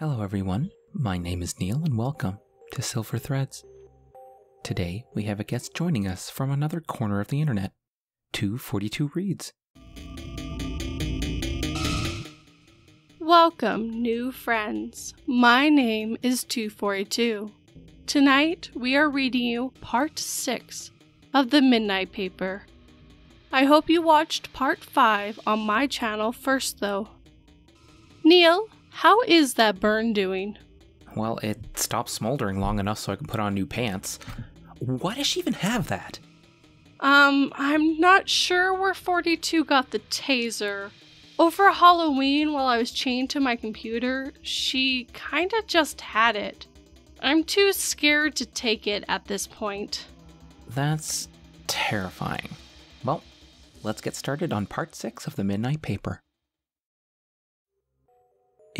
Hello, everyone. My name is Neil, and welcome to Silver Threads. Today, we have a guest joining us from another corner of the internet To_42 Reads. Welcome, new friends. My name is To_42. Tonight, we are reading you part 6 of the Midnight Paper. I hope you watched part 5 on my channel first, though. Neil, how is that burn doing? Well, it stopped smoldering long enough so I can put on new pants. Why does she even have that? Um, I'm not sure where 42 got the taser. Over Halloween, while I was chained to my computer, she kinda just had it. I'm too scared to take it at this point. That's terrifying. Well, let's get started on part 6 of the Midnight Paper.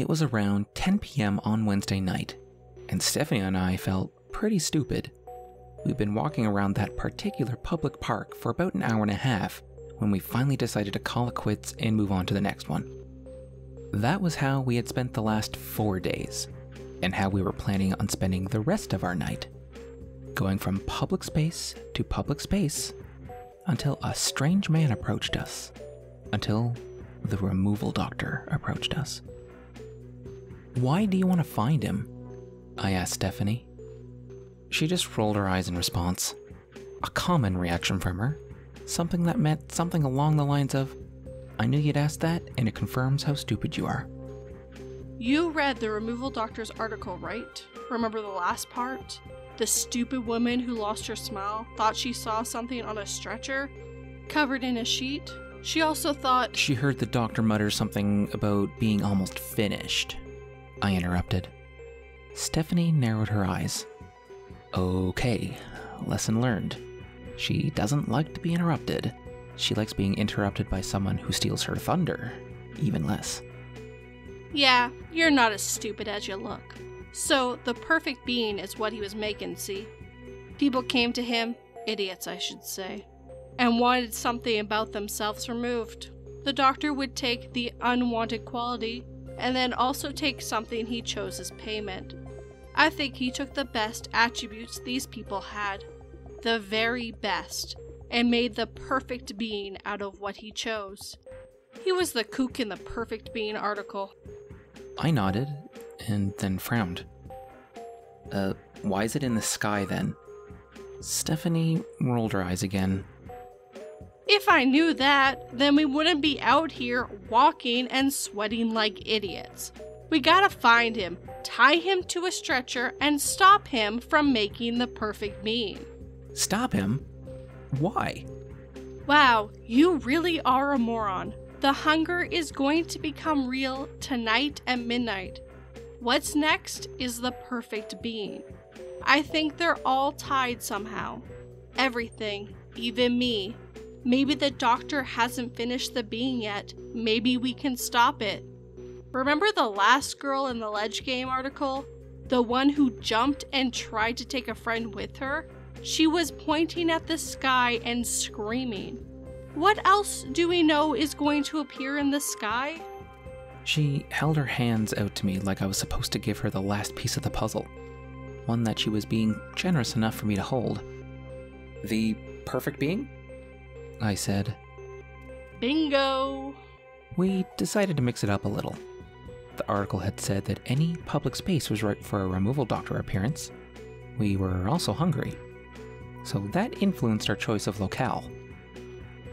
It was around 10 p.m. on Wednesday night, and Stephanie and I felt pretty stupid. We'd been walking around that particular public park for about an hour and a half when we finally decided to call it quits and move on to the next one. That was how we had spent the last four days, and how we were planning on spending the rest of our night. Going from public space to public space until a strange man approached us, until the removal doctor approached us. Why do you want to find him? I asked Stephanie. She just rolled her eyes in response. A common reaction from her. Something that meant something along the lines of, I knew you'd ask that, and it confirms how stupid you are. You read the removal doctor's article, right? Remember the last part? The stupid woman who lost her smile thought she saw something on a stretcher, covered in a sheet. She also thought She heard the doctor mutter something about being almost finished. I interrupted. Stephanie narrowed her eyes. Okay, lesson learned. She doesn't like to be interrupted. She likes being interrupted by someone who steals her thunder, even less. Yeah, you're not as stupid as you look. So, the perfect being is what he was making, see? People came to him, idiots, I should say, and wanted something about themselves removed. The doctor would take the unwanted quality and then also take something he chose as payment. I think he took the best attributes these people had, the very best, and made the perfect being out of what he chose. He was the kook in the perfect being article. I nodded and then frowned. Uh, why is it in the sky then? Stephanie rolled her eyes again. If I knew that, then we wouldn't be out here walking and sweating like idiots. We gotta find him, tie him to a stretcher, and stop him from making the perfect being. Stop him? Why? Wow, you really are a moron. The hunger is going to become real tonight at midnight. What's next is the perfect being. I think they're all tied somehow. Everything, even me. Maybe the doctor hasn't finished the being yet. Maybe we can stop it. Remember the last girl in the Ledge Game article? The one who jumped and tried to take a friend with her? She was pointing at the sky and screaming. What else do we know is going to appear in the sky? She held her hands out to me like I was supposed to give her the last piece of the puzzle, one that she was being generous enough for me to hold. The perfect being? I said. Bingo! We decided to mix it up a little. The article had said that any public space was right for a removal doctor appearance. We were also hungry. So that influenced our choice of locale.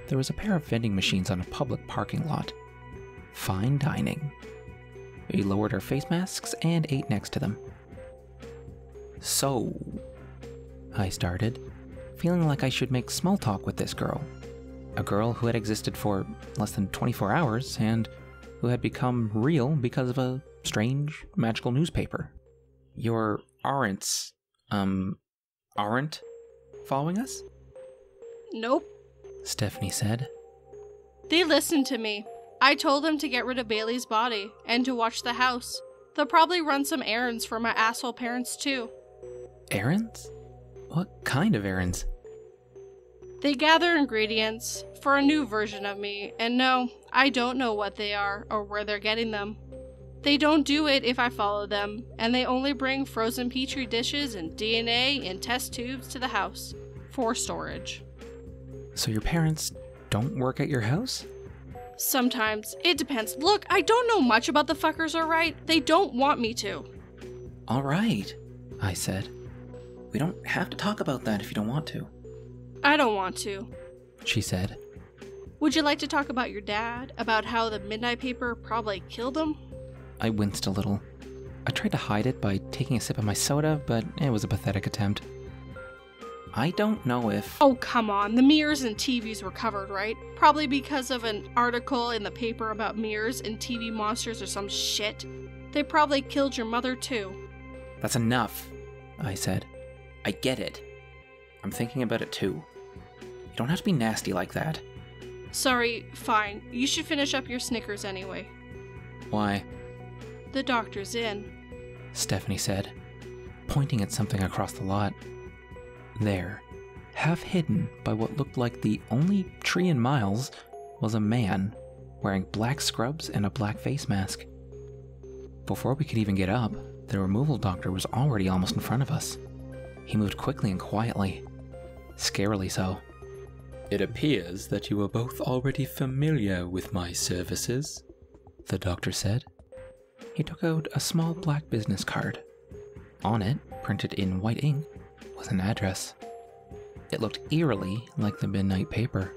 There was a pair of vending machines on a public parking lot. Fine dining. We lowered our face masks and ate next to them. So, I started, feeling like I should make small talk with this girl. A girl who had existed for less than 24 hours and who had become real because of a strange magical newspaper. Your aren't, um, aren't following us? Nope. Stephanie said. They listened to me. I told them to get rid of Bailey's body and to watch the house. They'll probably run some errands for my asshole parents too. Errands? What kind of errands? They gather ingredients for a new version of me, and no, I don't know what they are or where they're getting them. They don't do it if I follow them, and they only bring frozen petri dishes and DNA in test tubes to the house for storage. So your parents don't work at your house? Sometimes. It depends. Look, I don't know much about the fuckers, alright? They don't want me to. All right, I said. We don't have to talk about that if you don't want to, I don't want to. she said. Would you like to talk about your dad? About how the Midnight Paper probably killed him? I winced a little. I tried to hide it by taking a sip of my soda, but it was a pathetic attempt. I don't know if. Oh, come on. The mirrors and TVs were covered, right? Probably because of an article in the paper about mirrors and TV monsters or some shit. They probably killed your mother, too. That's enough, I said. I get it. I'm thinking about it too. You don't have to be nasty like that. Sorry, fine. You should finish up your Snickers anyway. Why? The doctor's in. Stephanie said, pointing at something across the lot. There, half hidden by what looked like the only tree in miles, was a man wearing black scrubs and a black face mask. Before we could even get up, the removal doctor was already almost in front of us. He moved quickly and quietly, scarily so. It appears that you are both already familiar with my services, the doctor said. He took out a small black business card. On it, printed in white ink, was an address. It looked eerily like the midnight paper.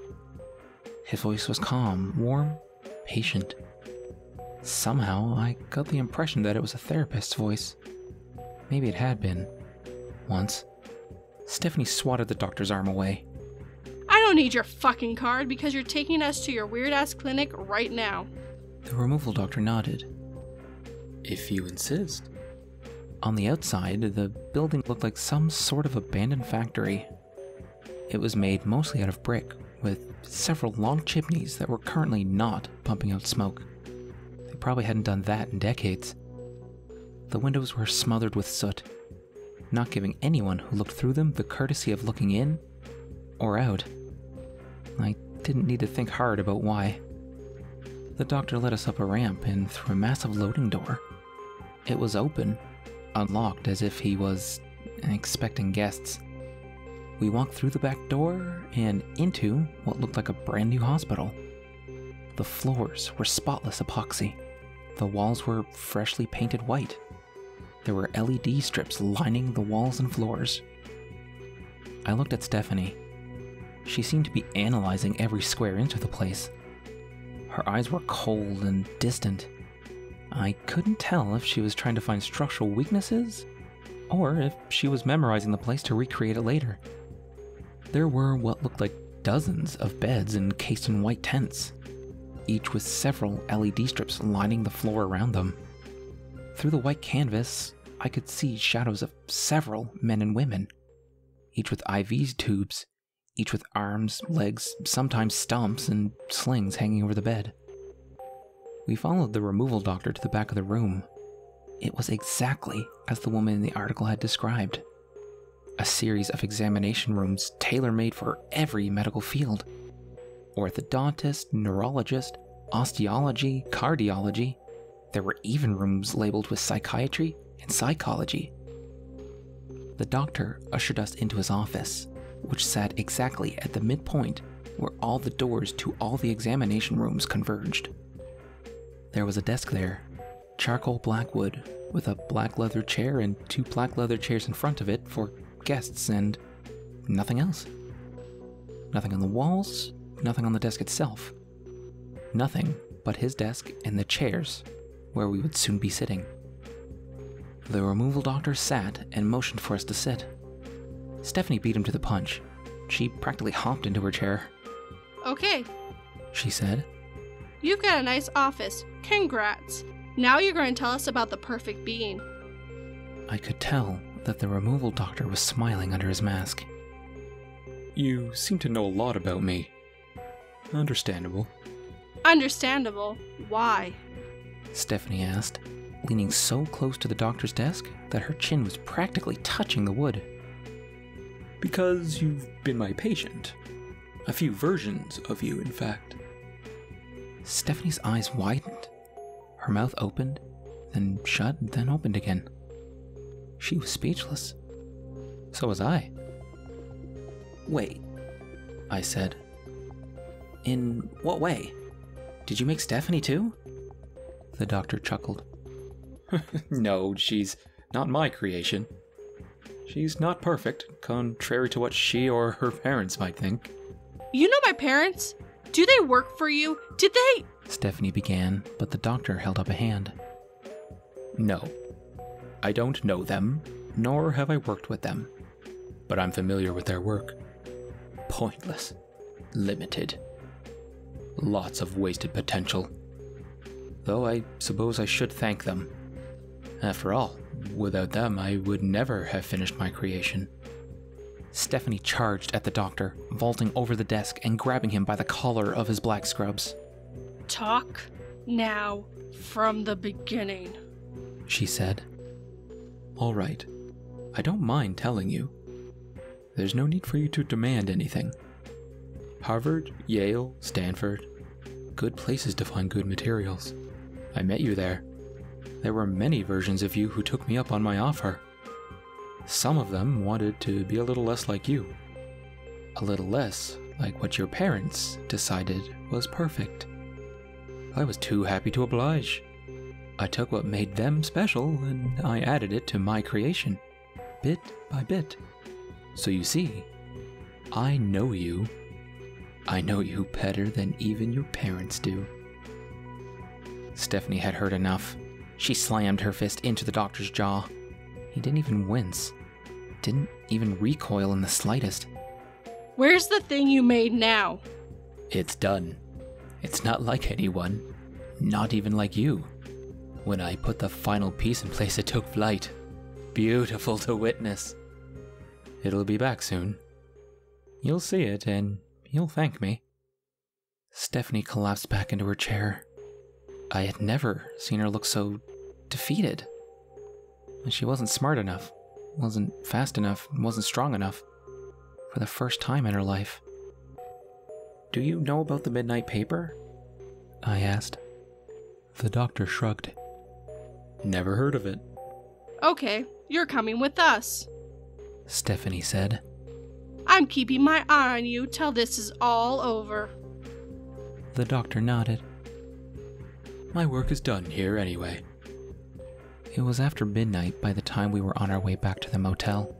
His voice was calm, warm, patient. Somehow, I got the impression that it was a therapist's voice. Maybe it had been. Once. Stephanie swatted the doctor's arm away. I don't need your fucking card because you're taking us to your weird ass clinic right now. The removal doctor nodded. If you insist. On the outside, the building looked like some sort of abandoned factory. It was made mostly out of brick, with several long chimneys that were currently not pumping out smoke. They probably hadn't done that in decades. The windows were smothered with soot, not giving anyone who looked through them the courtesy of looking in or out. I didn't need to think hard about why. The doctor led us up a ramp and through a massive loading door. It was open, unlocked as if he was expecting guests. We walked through the back door and into what looked like a brand new hospital. The floors were spotless epoxy. The walls were freshly painted white. There were LED strips lining the walls and floors. I looked at Stephanie. She seemed to be analyzing every square inch of the place. Her eyes were cold and distant. I couldn't tell if she was trying to find structural weaknesses or if she was memorizing the place to recreate it later. There were what looked like dozens of beds encased in white tents, each with several LED strips lining the floor around them. Through the white canvas, I could see shadows of several men and women, each with IV tubes, each with arms, legs, sometimes stumps, and slings hanging over the bed. We followed the removal doctor to the back of the room. It was exactly as the woman in the article had described a series of examination rooms tailor made for every medical field orthodontist, neurologist, osteology, cardiology. There were even rooms labeled with psychiatry and psychology. The doctor ushered us into his office, which sat exactly at the midpoint where all the doors to all the examination rooms converged. There was a desk there, charcoal black wood, with a black leather chair and two black leather chairs in front of it for guests, and nothing else. Nothing on the walls, nothing on the desk itself. Nothing but his desk and the chairs where we would soon be sitting. The removal doctor sat and motioned for us to sit. Stephanie beat him to the punch. She practically hopped into her chair. Okay, She said, you've got a nice office. Congrats. Now you're going to tell us about the perfect being. I could tell that the removal doctor was smiling under his mask. You seem to know a lot about me. Understandable. Understandable. Why? Stephanie asked, leaning so close to the doctor's desk that her chin was practically touching the wood. Because you've been my patient. A few versions of you, in fact. Stephanie's eyes widened. Her mouth opened, then shut, then opened again. She was speechless. So was I. Wait, I said. In what way? Did you make Stephanie too? The doctor chuckled. no, she's not my creation. She's not perfect, contrary to what she or her parents might think. You know my parents? Do they work for you? Did they? Stephanie began, but the doctor held up a hand. No, I don't know them, nor have I worked with them, but I'm familiar with their work. Pointless, limited, lots of wasted potential. Though I suppose I should thank them. After all, without them, I would never have finished my creation. Stephanie charged at the doctor, vaulting over the desk and grabbing him by the collar of his black scrubs. Talk now from the beginning, she said. All right, I don't mind telling you. There's no need for you to demand anything. Harvard, Yale, Stanford, good places to find good materials. I met you there. There were many versions of you who took me up on my offer. Some of them wanted to be a little less like you. A little less like what your parents decided was perfect. I was too happy to oblige. I took what made them special and I added it to my creation, bit by bit. So you see, I know you. I know you better than even your parents do. Stephanie had heard enough. She slammed her fist into the doctor's jaw. He didn't even wince, didn't even recoil in the slightest. Where's the thing you made now? It's done. It's not like anyone, not even like you. When I put the final piece in place, it took flight. Beautiful to witness. It'll be back soon. You'll see it, and you'll thank me. Stephanie collapsed back into her chair. I had never seen her look so defeated. She wasn't smart enough, wasn't fast enough, wasn't strong enough. For the first time in her life. Do you know about the midnight paper? I asked. The doctor shrugged. Never heard of it. Okay, you're coming with us. Stephanie said. I'm keeping my eye on you till this is all over. The doctor nodded. My work is done here anyway. It was after midnight by the time we were on our way back to the motel.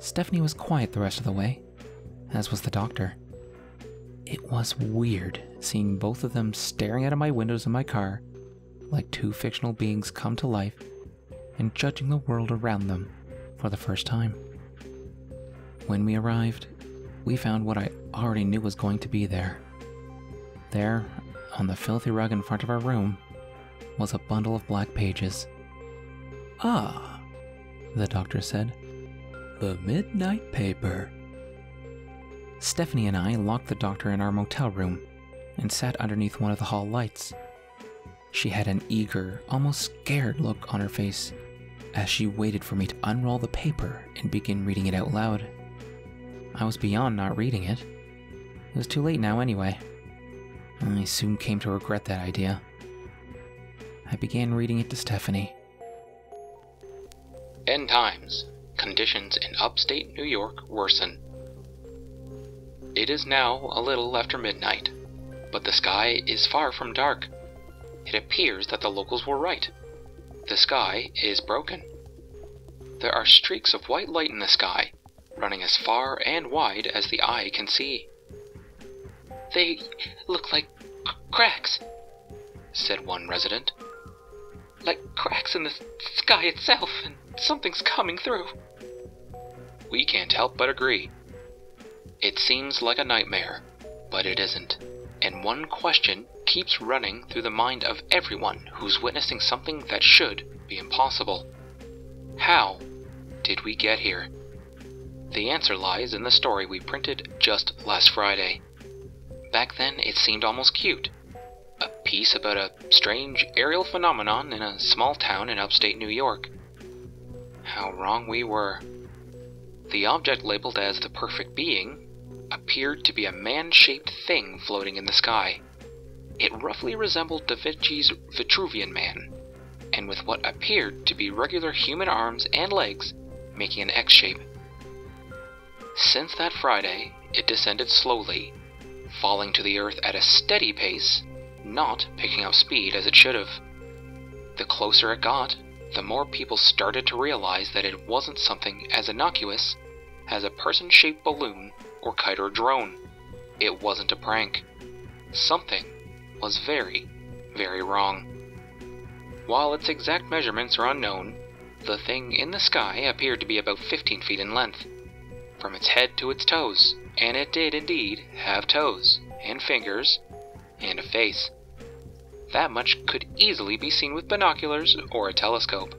Stephanie was quiet the rest of the way, as was the doctor. It was weird seeing both of them staring out of my windows in my car like two fictional beings come to life and judging the world around them for the first time. When we arrived, we found what I already knew was going to be there. There, on the filthy rug in front of our room, was a bundle of black pages. Ah, the doctor said. The midnight paper. Stephanie and I locked the doctor in our motel room and sat underneath one of the hall lights. She had an eager, almost scared look on her face as she waited for me to unroll the paper and begin reading it out loud. I was beyond not reading it. It was too late now, anyway. I soon came to regret that idea. I began reading it to Stephanie. End times. Conditions in upstate New York worsen. It is now a little after midnight, but the sky is far from dark it appears that the locals were right. The sky is broken. There are streaks of white light in the sky, running as far and wide as the eye can see. They look like cracks, said one resident. Like cracks in the sky itself, and something's coming through. We can't help but agree. It seems like a nightmare, but it isn't. And one question keeps running through the mind of everyone who's witnessing something that should be impossible. How did we get here? The answer lies in the story we printed just last Friday. Back then, it seemed almost cute. A piece about a strange aerial phenomenon in a small town in upstate New York. How wrong we were. The object labeled as the perfect being appeared to be a man shaped thing floating in the sky. It roughly resembled Da Vinci's Vitruvian Man, and with what appeared to be regular human arms and legs making an X shape. Since that Friday, it descended slowly, falling to the earth at a steady pace, not picking up speed as it should have. The closer it got, the more people started to realize that it wasn't something as innocuous as a person shaped balloon or kite or drone. It wasn't a prank. Something was very, very wrong. While its exact measurements are unknown, the thing in the sky appeared to be about 15 feet in length, from its head to its toes, and it did indeed have toes, and fingers, and a face. That much could easily be seen with binoculars or a telescope.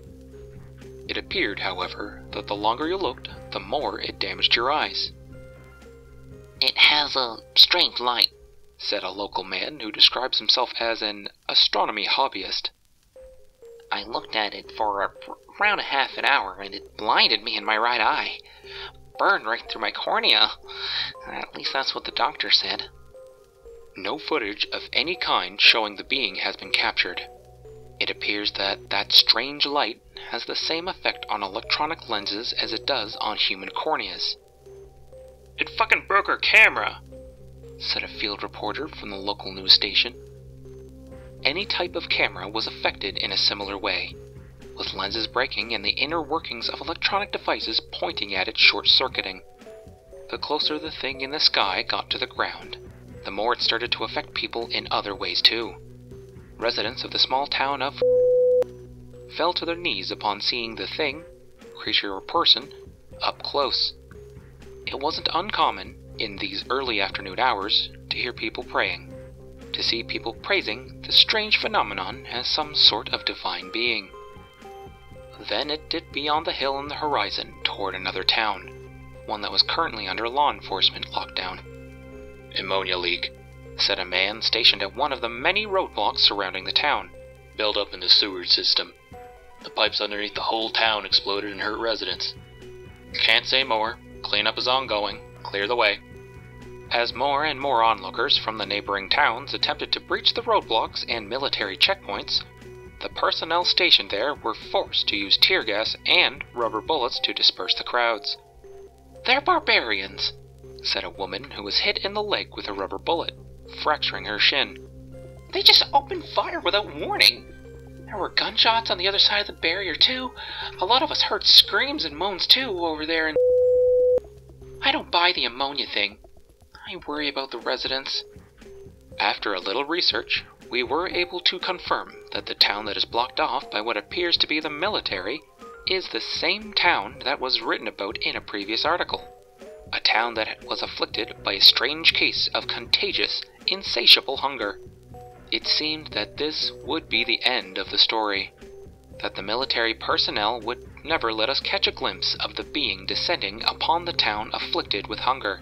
It appeared, however, that the longer you looked, the more it damaged your eyes. It has a strange light, said a local man who describes himself as an astronomy hobbyist. I looked at it for around a half an hour and it blinded me in my right eye. Burned right through my cornea. Uh, at least that's what the doctor said. No footage of any kind showing the being has been captured. It appears that that strange light has the same effect on electronic lenses as it does on human corneas. It fucking broke our camera, said a field reporter from the local news station. Any type of camera was affected in a similar way, with lenses breaking and the inner workings of electronic devices pointing at it short circuiting. The closer the thing in the sky got to the ground, the more it started to affect people in other ways too. Residents of the small town of fell to their knees upon seeing the thing, creature or person, up close. It wasn't uncommon, in these early afternoon hours, to hear people praying, to see people praising the strange phenomenon as some sort of divine being. Then it dipped beyond the hill on the horizon toward another town, one that was currently under law enforcement lockdown. Ammonia leak, said a man stationed at one of the many roadblocks surrounding the town. Built up in the sewage system. The pipes underneath the whole town exploded and hurt residents. Can't say more. Cleanup is ongoing. Clear the way. As more and more onlookers from the neighboring towns attempted to breach the roadblocks and military checkpoints, the personnel stationed there were forced to use tear gas and rubber bullets to disperse the crowds. They're barbarians, said a woman who was hit in the leg with a rubber bullet, fracturing her shin. They just opened fire without warning. There were gunshots on the other side of the barrier, too. A lot of us heard screams and moans, too, over there, and. I don't buy the ammonia thing. I worry about the residents. After a little research, we were able to confirm that the town that is blocked off by what appears to be the military is the same town that was written about in a previous article a town that was afflicted by a strange case of contagious, insatiable hunger. It seemed that this would be the end of the story, that the military personnel would never let us catch a glimpse of the being descending upon the town afflicted with hunger.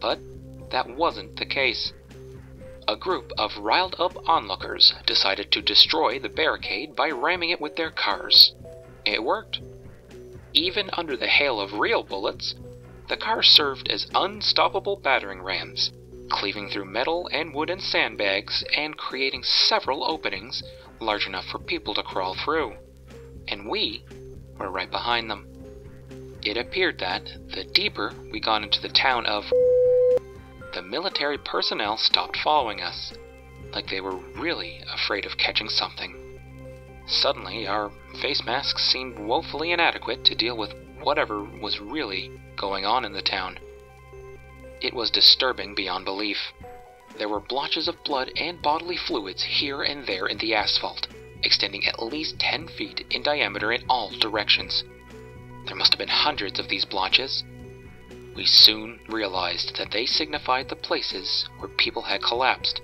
But that wasn't the case. A group of riled up onlookers decided to destroy the barricade by ramming it with their cars. It worked. Even under the hail of real bullets, the cars served as unstoppable battering rams, cleaving through metal and wooden sandbags and creating several openings large enough for people to crawl through. And we were right behind them. It appeared that, the deeper we got into the town of, the military personnel stopped following us, like they were really afraid of catching something. Suddenly, our face masks seemed woefully inadequate to deal with whatever was really going on in the town. It was disturbing beyond belief. There were blotches of blood and bodily fluids here and there in the asphalt, extending at least 10 feet in diameter in all directions. There must have been hundreds of these blotches. We soon realized that they signified the places where people had collapsed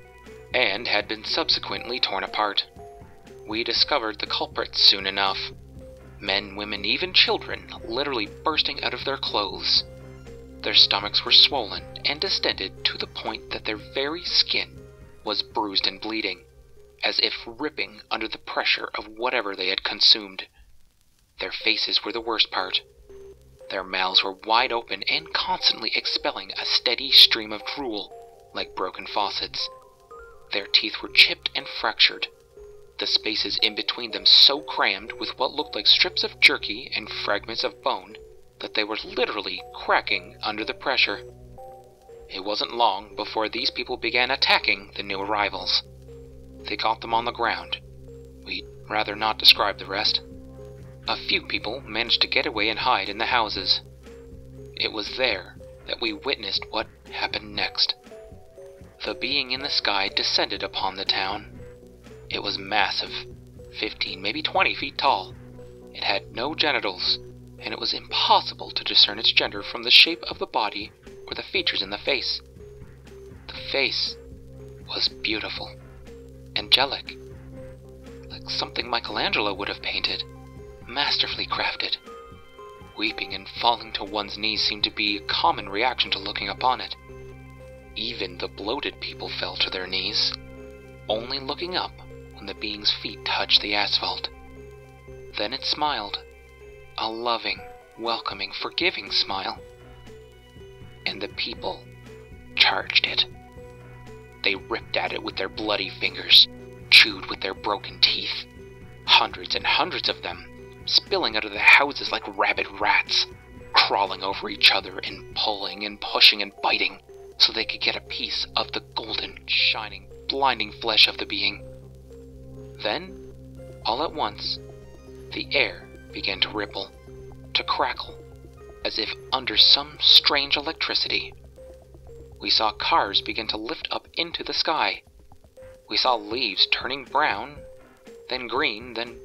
and had been subsequently torn apart. We discovered the culprits soon enough men, women, even children, literally bursting out of their clothes. Their stomachs were swollen and distended to the point that their very skin was bruised and bleeding, as if ripping under the pressure of whatever they had consumed. Their faces were the worst part. Their mouths were wide open and constantly expelling a steady stream of drool, like broken faucets. Their teeth were chipped and fractured. the spaces in between them so crammed with what looked like strips of jerky and fragments of bone that they were literally cracking under the pressure. It wasn't long before these people began attacking the new arrivals. They caught them on the ground. We'd rather not describe the rest. A few people managed to get away and hide in the houses. It was there that we witnessed what happened next. The being in the sky descended upon the town. It was massive, 15, maybe 20 feet tall. It had no genitals, and it was impossible to discern its gender from the shape of the body or the features in the face. The face was beautiful, angelic, like something Michelangelo would have painted, masterfully crafted. Weeping and falling to one's knees seemed to be a common reaction to looking upon it. Even the bloated people fell to their knees, only looking up when the being's feet touched the asphalt. Then it smiled, a loving, welcoming, forgiving smile. And the people charged it. They ripped at it with their bloody fingers, chewed with their broken teeth. Hundreds and hundreds of them, spilling out of the houses like rabid rats, crawling over each other and pulling and pushing and biting so they could get a piece of the golden, shining, blinding flesh of the being. Then, all at once, the air began to ripple, to crackle, as if under some strange electricity. We saw cars begin to lift up into the sky. We saw leaves turning brown, then green, then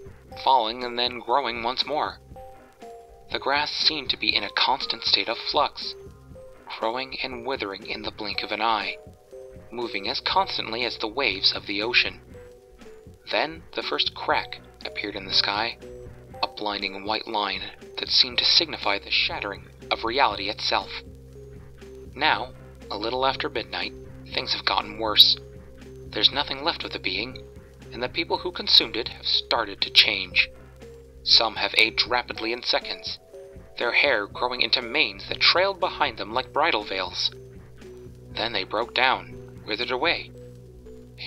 falling, and then growing once more. The grass seemed to be in a constant state of flux, growing and withering in the blink of an eye, moving as constantly as the waves of the ocean. Then the first crack appeared in the sky, a blinding white line that seemed to signify the shattering of reality itself. Now, a little after midnight, things have gotten worse. There's nothing left of the being, and the people who consumed it have started to change. Some have aged rapidly in seconds, their hair growing into manes that trailed behind them like bridal veils. Then they broke down, withered away,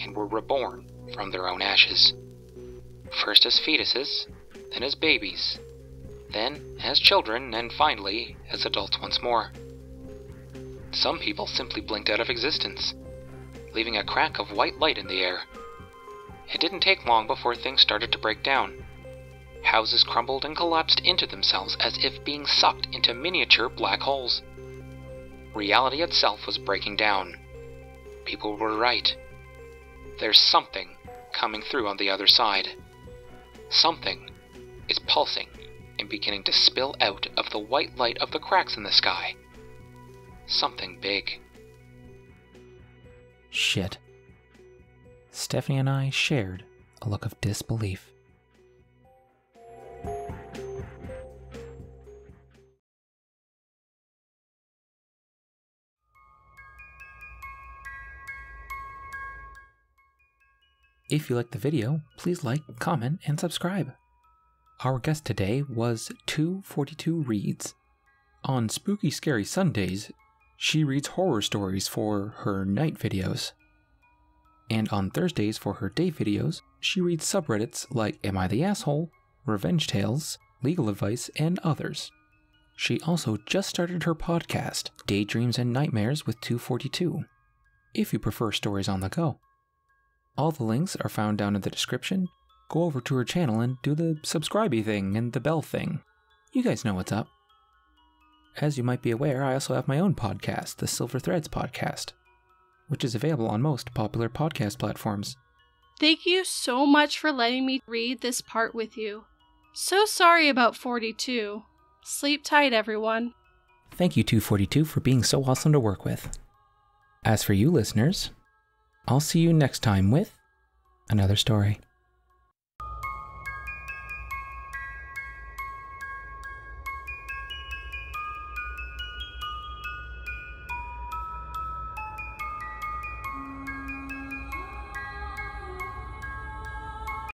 and were reborn from their own ashes. First as fetuses, then as babies, then as children, and finally as adults once more. Some people simply blinked out of existence, leaving a crack of white light in the air. It didn't take long before things started to break down. Houses crumbled and collapsed into themselves as if being sucked into miniature black holes. Reality itself was breaking down. People were right. There's something coming through on the other side. Something is pulsing and beginning to spill out of the white light of the cracks in the sky. Something big. Shit. Stephanie and I shared a look of disbelief. If you liked the video, please like, comment, and subscribe. Our guest today was To_42 Reads. On spooky scary Sundays, she reads horror stories for her night videos. And on Thursdays for her day videos, she reads subreddits like Am I the Asshole, Revenge Tales, Legal Advice, and others. She also just started her podcast, Daydreams and Nightmares with To_42, if you prefer stories on the go. All the links are found down in the description. Go over to her channel and do the subscribey thing and the bell thing. You guys know what's up. As you might be aware, I also have my own podcast, the Silver Threads Podcast, which is available on most popular podcast platforms. Thank you so much for letting me read this part with you. So sorry about 42. Sleep tight, everyone. Thank you, To_42, for being so awesome to work with. As for you listeners, I'll see you next time with another story.